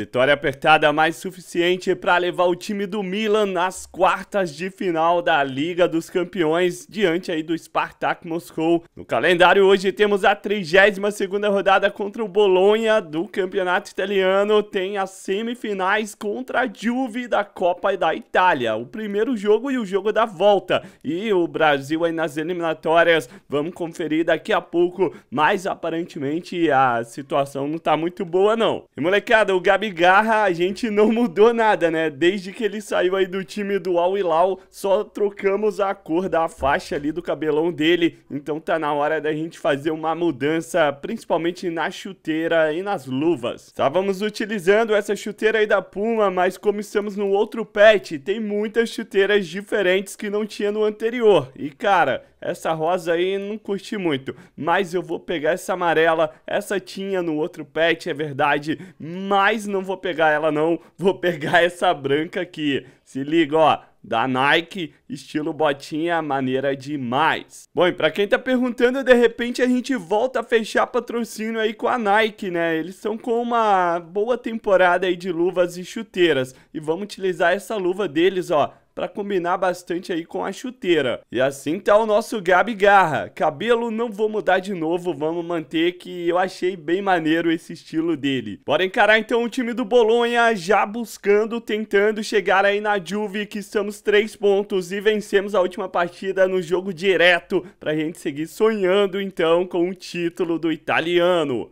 Vitória apertada mais suficiente para levar o time do Milan nas quartas de final da Liga dos Campeões diante aí do Spartak Moscou. No calendário hoje temos a 32ª rodada contra o Bolonha do Campeonato Italiano, tem as semifinais contra a Juve da Copa da Itália, o primeiro jogo e o jogo da volta. E o Brasil aí nas eliminatórias, vamos conferir daqui a pouco, mas aparentemente a situação não tá muito boa não. E molecada, o Gabi Garra, a gente não mudou nada, né? Desde que ele saiu aí do time do Al Hilal, só trocamos a cor da faixa ali do cabelão dele. Então tá na hora da gente fazer uma mudança, principalmente na chuteira e nas luvas. Estávamos utilizando essa chuteira aí da Puma, mas como estamos no outro pet, tem muitas chuteiras diferentes que não tinha no anterior. E cara, essa rosa aí não curti muito, mas eu vou pegar essa amarela, essa tinha no outro pet, é verdade, mas não vou pegar ela não, vou pegar essa branca aqui. Se liga, ó, da Nike, estilo botinha, maneira demais. Bom, e pra quem tá perguntando, de repente a gente volta a fechar patrocínio aí com a Nike, né? Eles estão com uma boa temporada aí de luvas e chuteiras. E vamos utilizar essa luva deles, ó, para combinar bastante aí com a chuteira. E assim tá o nosso Gabi Garra. Cabelo não vou mudar de novo, vamos manter que eu achei bem maneiro esse estilo dele. Bora encarar então o time do Bolonha já buscando, tentando chegar aí na Juve que estamos três pontos e vencemos a última partida no jogo direto pra gente seguir sonhando então com o título do italiano.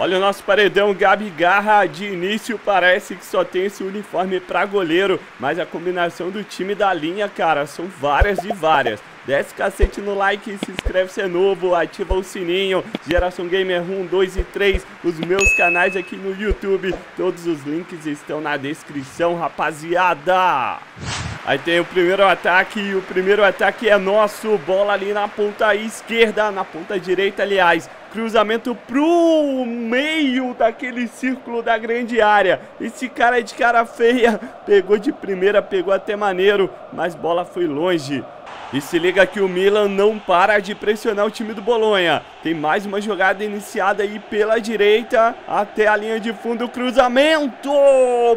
Olha o nosso paredão Gabi Garra. De início parece que só tem esse uniforme para goleiro, mas a combinação do time da linha, cara, são várias e várias. Desce cacete no like, se inscreve se é novo, ativa o sininho, Geração Gamer 1, 2 e 3, os meus canais aqui no YouTube, todos os links estão na descrição, rapaziada! Aí tem o primeiro ataque, e o primeiro ataque é nosso, bola ali na ponta esquerda, na ponta direita, aliás, Cruzamento pro meio daquele círculo da grande área. Esse cara é de cara feia. Pegou de primeira, pegou até maneiro, mas bola foi longe. E se liga que o Milan não para de pressionar o time do Bolonha. Tem mais uma jogada iniciada aí pela direita até a linha de fundo. Cruzamento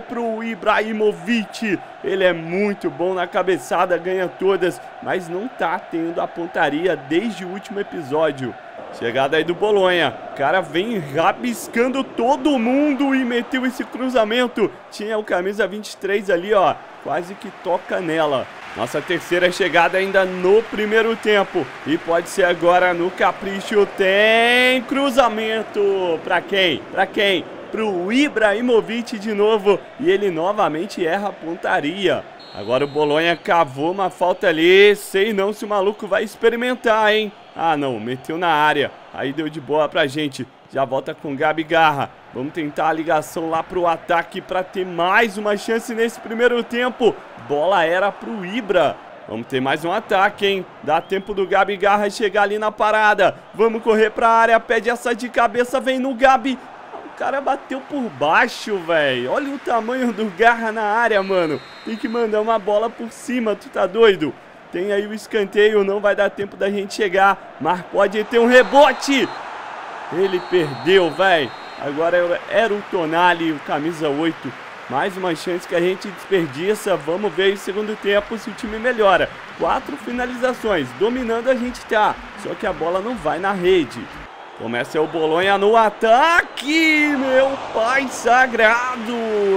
pro Ibrahimovic. Ele é muito bom na cabeçada, ganha todas, mas não tá tendo a pontaria desde o último episódio. Chegada aí do Bolonha. O cara vem rabiscando todo mundo e meteu esse cruzamento. Tinha o camisa 23 ali, ó. Quase que toca nela. Nossa terceira chegada ainda no primeiro tempo. E pode ser agora no capricho. Tem cruzamento. Pra quem? Pra quem? Pro Ibrahimovic de novo. E ele novamente erra a pontaria. Agora o Bolonha cavou uma falta ali. Sei não se o maluco vai experimentar, hein? Ah, não, meteu na área. Aí deu de boa pra gente. Já volta com Gabi Garra. Vamos tentar a ligação lá pro ataque para ter mais uma chance nesse primeiro tempo. Bola era pro Ibra. Vamos ter mais um ataque, hein? Dá tempo do Gabi Garra chegar ali na parada. Vamos correr pra área. Pede essa de cabeça. Vem no Gabi. Cara bateu por baixo, velho. Olha o tamanho do Garra na área, mano. Tem que mandar uma bola por cima. Tu tá doido? Tem aí o escanteio, não vai dar tempo da gente chegar, mas pode ter um rebote. Ele perdeu, velho. Agora era o Tonali, o camisa 8. Mais uma chance que a gente desperdiça. Vamos ver o segundo tempo se o time melhora. Quatro finalizações, dominando a gente tá. Só que a bola não vai na rede. Começa o Bolonha no ataque, meu pai sagrado.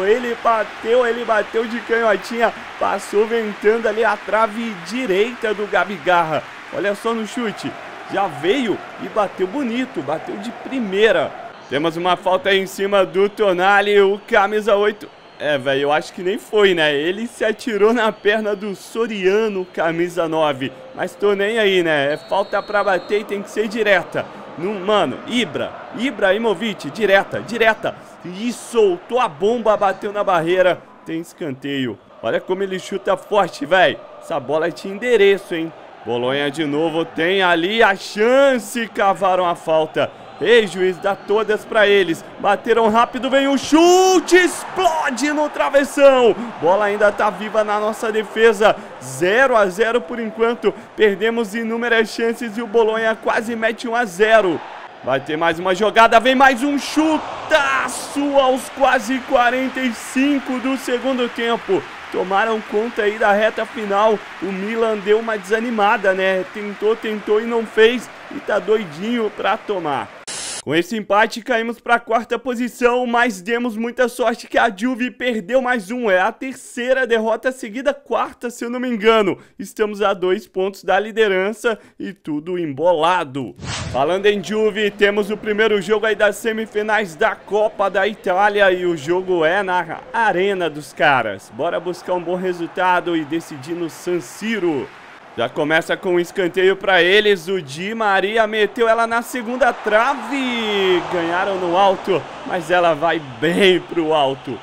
Ele bateu, ele bateu de canhotinha, passou ventando ali a trave direita do Gabigarra. Olha só no chute, já veio e bateu bonito, bateu de primeira. Temos uma falta aí em cima do Tonali, o camisa 8. É, velho, eu acho que nem foi, né? Ele se atirou na perna do Soriano, camisa 9. Mas tô nem aí, né? É falta pra bater e tem que ser direta. Num, mano, Ibra, Ibrahimovic, direta, direta. E soltou a bomba, bateu na barreira. Tem escanteio. Olha como ele chuta forte, velho. Essa bola tinha endereço, hein? Bolonha de novo tem ali a chance. Cavaram a falta. Ei, juiz, dá todas para eles. Bateram rápido, vem o chute, explode no travessão. Bola ainda tá viva na nossa defesa. 0 a 0 por enquanto. Perdemos inúmeras chances e o Bolonha quase mete 1 a 0. Vai ter mais uma jogada, vem mais um chutaço aos quase 45 do segundo tempo. Tomaram conta aí da reta final. O Milan deu uma desanimada, né? Tentou, tentou e não fez. E tá doidinho pra tomar. Com esse empate, caímos para a quarta posição, mas demos muita sorte que a Juve perdeu mais um. É a terceira derrota seguida, quarta, se eu não me engano. Estamos a dois pontos da liderança e tudo embolado. Falando em Juve, temos o primeiro jogo aí das semifinais da Copa da Itália e o jogo é na arena dos caras. Bora buscar um bom resultado e decidir no San Siro. Já começa com um escanteio para eles. O Di Maria meteu ela na segunda trave. Ganharam no alto, mas ela vai bem pro alto.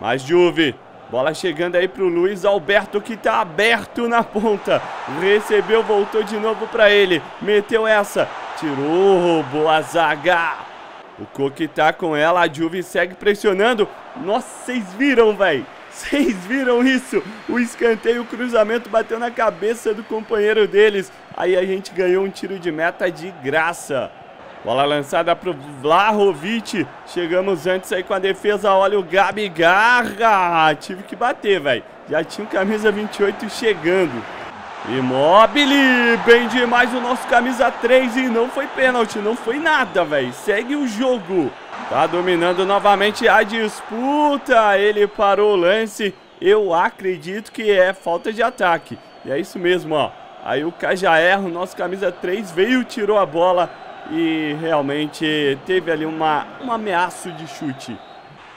Mais Juve. Bola chegando aí pro Luiz Alberto que tá aberto na ponta. Recebeu, voltou de novo para ele. Meteu essa. Tirou, boa zaga. O Coque tá com ela, a Juve segue pressionando. Nossa, vocês viram, velho? Vocês viram isso? O escanteio, o cruzamento bateu na cabeça do companheiro deles. Aí a gente ganhou um tiro de meta de graça. Bola lançada pro Vlahovic. Chegamos antes aí com a defesa. Olha o Gabi Garra. Tive que bater, velho. Já tinha o camisa 28 chegando. Imóvel, bem demais o nosso camisa 3 e não foi pênalti, não foi nada, velho. Segue o jogo. Tá dominando novamente a disputa. Ele parou o lance. Eu acredito que é falta de ataque. E é isso mesmo, ó. Aí o Cajaer, o nosso camisa 3, veio, tirou a bola e realmente teve ali uma, um ameaço de chute.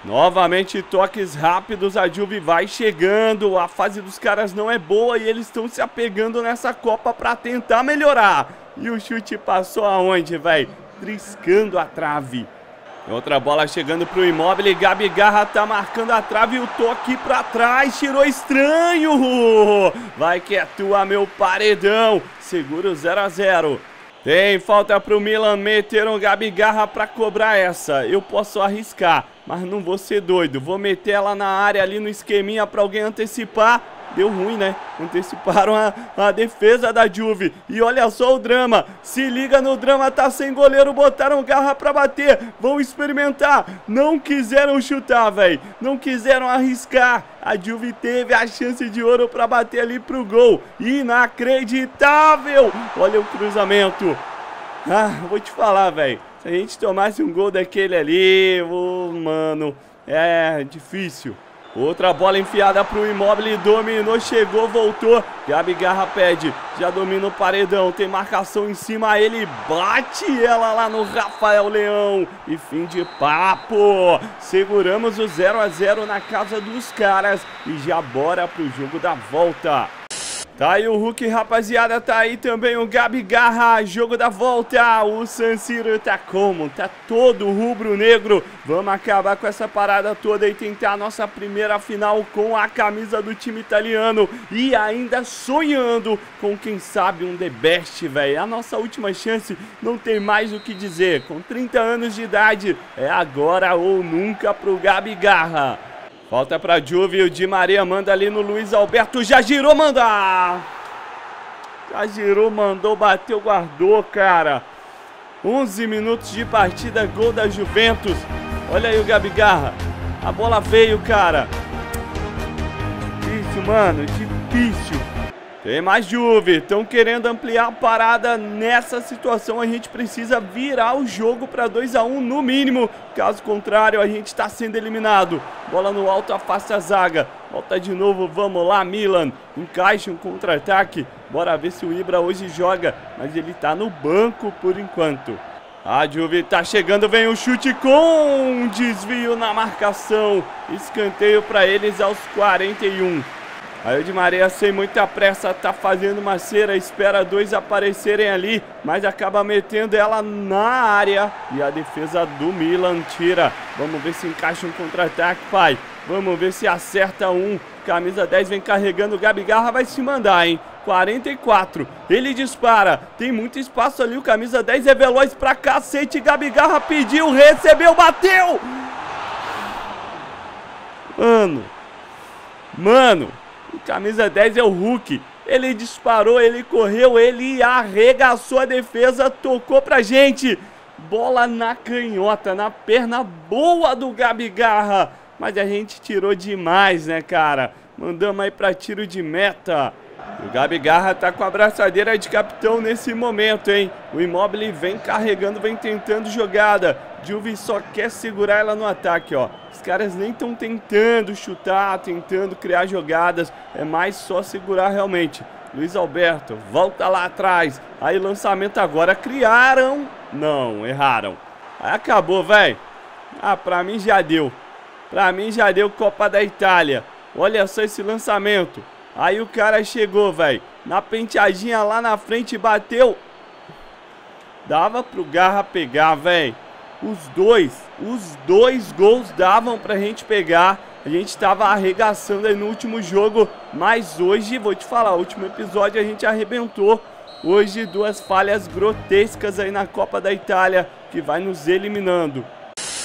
Novamente toques rápidos, a Juve vai chegando, a fase dos caras não é boa e eles estão se apegando nessa Copa para tentar melhorar. E o chute passou aonde, velho? Triscando a trave. Outra bola chegando pro imóvel. Gabi Garra tá marcando a trave. O toque pra trás. Tirou estranho. Vai que é tua, meu paredão. Segura o 0 a 0 Tem falta pro Milan. Meteram Gabi Garra pra cobrar essa. Eu posso arriscar, mas não vou ser doido. Vou meter ela na área ali no esqueminha pra alguém antecipar deu ruim, né? Anteciparam a, a defesa da Juve. E olha só o drama. Se liga no drama, tá sem goleiro, botaram garra pra bater. Vão experimentar. Não quiseram chutar, velho. Não quiseram arriscar. A Juve teve a chance de ouro pra bater ali pro gol. Inacreditável. Olha o cruzamento. Ah, vou te falar, velho. Se a gente tomasse um gol daquele ali, oh, mano, é difícil. Outra bola enfiada para o Imóvel, dominou, chegou, voltou. Gabi Garra pede, já domina o paredão, tem marcação em cima, ele bate ela lá no Rafael Leão. E fim de papo. Seguramos o 0 a 0 na casa dos caras e já bora pro jogo da volta. Tá aí o Hulk, rapaziada, tá aí também o Gabi Garra, jogo da volta, o San Siro tá como? Tá todo rubro-negro, vamos acabar com essa parada toda e tentar a nossa primeira final com a camisa do time italiano e ainda sonhando com, quem sabe, um The Best, velho, a nossa última chance, não tem mais o que dizer, com 30 anos de idade, é agora ou nunca pro Gabi Garra. Volta pra Juve, o Di Maria manda ali no Luiz Alberto, já girou, manda! Já girou, mandou, bateu, guardou, cara. 11 minutos de partida, gol da Juventus. Olha aí o Gabigarra. A bola veio, cara. Difícil, mano, difícil. Tem mais Juve, estão querendo ampliar a parada nessa situação. A gente precisa virar o jogo para 2 a 1 no mínimo. Caso contrário, a gente está sendo eliminado. Bola no alto, afasta a zaga. Volta de novo, vamos lá, Milan. Encaixa um contra-ataque. Bora ver se o Ibra hoje joga, mas ele está no banco por enquanto. A Juve tá chegando, vem o chute com desvio na marcação. Escanteio para eles aos 41. Aí o Di Maria, sem muita pressa, tá fazendo uma cera, espera dois aparecerem ali, mas acaba metendo ela na área. E a defesa do Milan tira. Vamos ver se encaixa um contra-ataque, pai. Vamos ver se acerta um. Camisa 10 vem carregando o Gabi Garra, vai se mandar, hein? 44. Ele dispara. Tem muito espaço ali. O camisa 10 é veloz pra cacete. Gabigarra pediu, recebeu, bateu. Mano. Mano. O camisa 10 é o Hulk. Ele disparou, ele correu, ele arregaçou a defesa, tocou pra gente. Bola na canhota, na perna boa do Gabigarra. Mas a gente tirou demais, né, cara? Mandamos aí pra tiro de meta. O Gabi Garra tá com a braçadeira de capitão nesse momento, hein? O Immobile vem carregando, vem tentando jogada. Juve só quer segurar ela no ataque, ó. Os caras nem estão tentando chutar, tentando criar jogadas. É mais só segurar realmente. Luiz Alberto, volta lá atrás. Aí lançamento agora. Criaram. Não, erraram. Aí acabou, velho. Ah, pra mim já deu. Pra mim já deu Copa da Itália. Olha só esse lançamento. Aí o cara chegou, velho. Na penteadinha lá na frente, bateu. Dava pro Garra pegar, velho. Os dois, os dois gols davam pra gente pegar. A gente tava arregaçando aí no último jogo. Mas hoje, vou te falar, o último episódio a gente arrebentou. Hoje, duas falhas grotescas aí na Copa da Itália, que vai nos eliminando.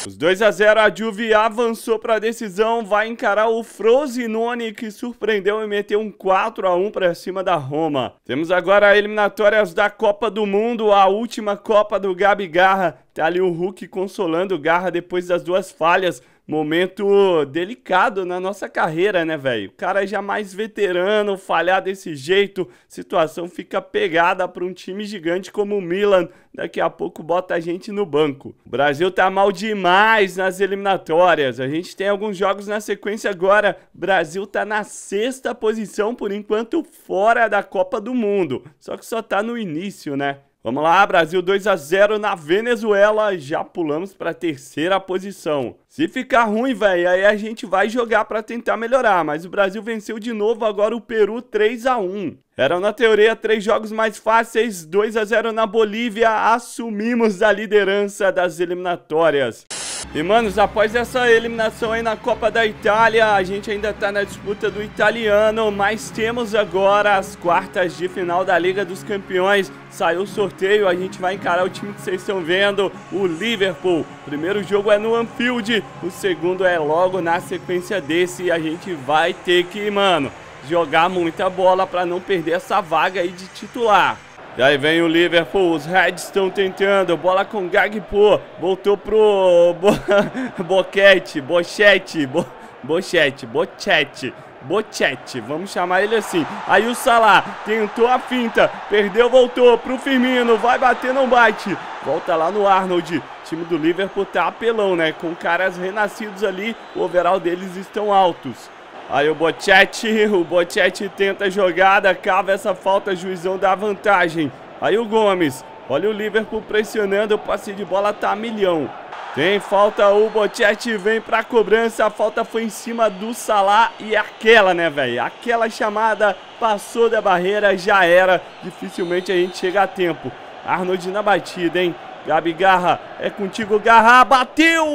Os 2 a 0 a Juve avançou para a decisão, vai encarar o Frosinone que surpreendeu e meteu um 4 a 1 para cima da Roma. Temos agora eliminatórias da Copa do Mundo, a última Copa do Gabi Garra. Tá ali o Hulk consolando o Garra depois das duas falhas momento delicado na nossa carreira, né, velho? O cara já mais veterano, falhar desse jeito, situação fica pegada para um time gigante como o Milan. Daqui a pouco bota a gente no banco. O Brasil tá mal demais nas eliminatórias. A gente tem alguns jogos na sequência agora. O Brasil tá na sexta posição por enquanto fora da Copa do Mundo. Só que só tá no início, né? Vamos lá, Brasil 2 a 0 na Venezuela, já pulamos para a terceira posição. Se ficar ruim, velho, aí a gente vai jogar para tentar melhorar, mas o Brasil venceu de novo agora o Peru 3 a 1. Eram na teoria três jogos mais fáceis, 2 a 0 na Bolívia, assumimos a liderança das eliminatórias. E, manos, após essa eliminação aí na Copa da Itália, a gente ainda tá na disputa do italiano, mas temos agora as quartas de final da Liga dos Campeões. Saiu o sorteio, a gente vai encarar o time que vocês estão vendo, o Liverpool. O primeiro jogo é no Anfield, o segundo é logo na sequência desse e a gente vai ter que, mano, jogar muita bola para não perder essa vaga aí de titular. E aí vem o Liverpool, os Reds estão tentando, bola com Gagpo, voltou pro Bo... Boquete, Bochete, Bo... Bochete, Bochete, Bochete, vamos chamar ele assim. Aí o Salah tentou a finta, perdeu, voltou pro Firmino, vai bater, não bate. Volta lá no Arnold, o time do Liverpool tá apelão, né? Com caras renascidos ali, o overall deles estão altos. Aí o Bochetti, o Bochetti tenta a jogada, cava essa falta, juizão dá vantagem. Aí o Gomes, olha o Liverpool pressionando, o passe de bola tá a milhão. Tem falta, o Bochetti vem pra cobrança, a falta foi em cima do Salah e aquela, né, velho? Aquela chamada passou da barreira, já era, dificilmente a gente chega a tempo. Arnold na batida, hein? Gabi Garra, é contigo, Garra, bateu!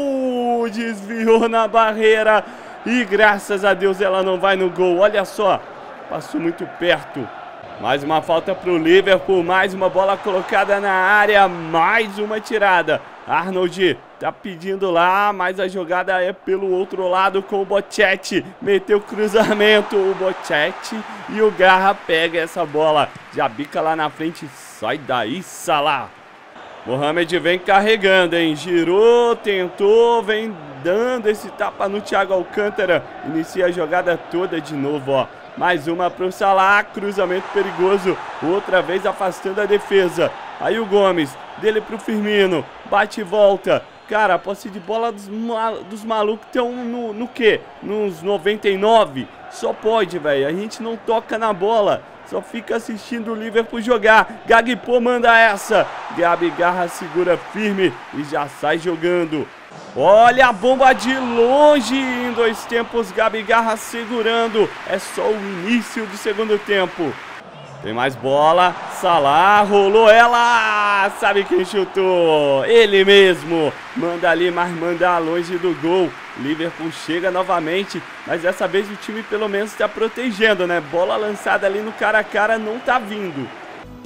Desviou na barreira. E graças a Deus ela não vai no gol. Olha só, passou muito perto. Mais uma falta para o Liverpool, mais uma bola colocada na área, mais uma tirada. Arnold tá pedindo lá, mas a jogada é pelo outro lado com o Bochetti. Meteu cruzamento, o Bochetti e o Garra pega essa bola. Já bica lá na frente, sai daí, Salah. Mohamed vem carregando, hein? Girou, tentou, vem dando esse tapa no Thiago Alcântara. Inicia a jogada toda de novo, ó. Mais uma pro Salah, cruzamento perigoso. Outra vez afastando a defesa. Aí o Gomes, dele pro Firmino. Bate e volta. Cara, a posse de bola dos, mal, dos malucos estão no, no quê? Nos 99? Só pode, velho. A gente não toca na bola. Só fica assistindo o Liverpool jogar. Gagpo manda essa. Gabi Garra segura firme e já sai jogando. Olha a bomba de longe em dois tempos. Gabi Garra segurando. É só o início do segundo tempo. Tem mais bola. Salah rolou ela. Sabe quem chutou? Ele mesmo. Manda ali, mas manda longe do gol. Liverpool chega novamente, mas dessa vez o time pelo menos está protegendo, né? Bola lançada ali no cara a cara não tá vindo.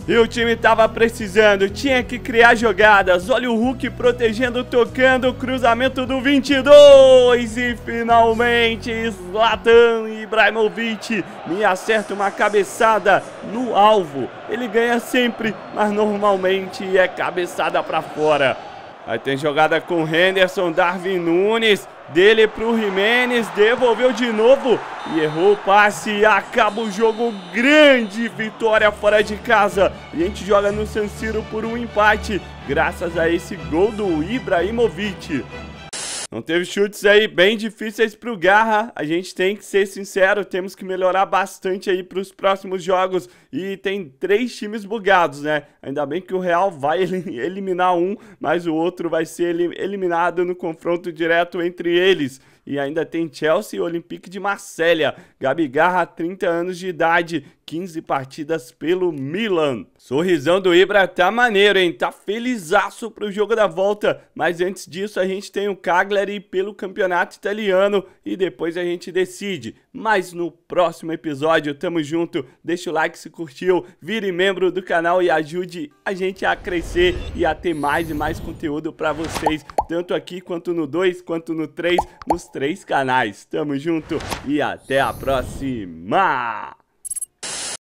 E o time tava precisando, tinha que criar jogadas. Olha o Hulk protegendo, tocando o cruzamento do 22. E finalmente Zlatan Ibrahimovic me acerta uma cabeçada no alvo. Ele ganha sempre, mas normalmente é cabeçada para fora. Aí tem jogada com Henderson, Darwin Nunes, dele pro Jimenez, devolveu de novo e errou o passe. Acaba o jogo, grande vitória fora de casa. E a gente joga no San Siro por um empate, graças a esse gol do Ibrahimovic. Não teve chutes aí bem difíceis pro Garra, a gente tem que ser sincero, temos que melhorar bastante aí pros próximos jogos e tem três times bugados, né? Ainda bem que o Real vai eliminar um, mas o outro vai ser eliminado no confronto direto entre eles. E ainda tem Chelsea e Olympique de Marselha. Gabi Garra, 30 anos de idade, 15 partidas pelo Milan. Sorrisão do Ibra tá maneiro, hein? Tá felizaço pro jogo da volta. Mas antes disso, a gente tem o Cagliari pelo campeonato italiano e depois a gente decide. Mas no próximo episódio, tamo junto. Deixa o like se curtiu, vire membro do canal e ajude a gente a crescer e a ter mais e mais conteúdo para vocês, tanto aqui quanto no 2, quanto no 3, nos três canais. Tamo junto e até a próxima!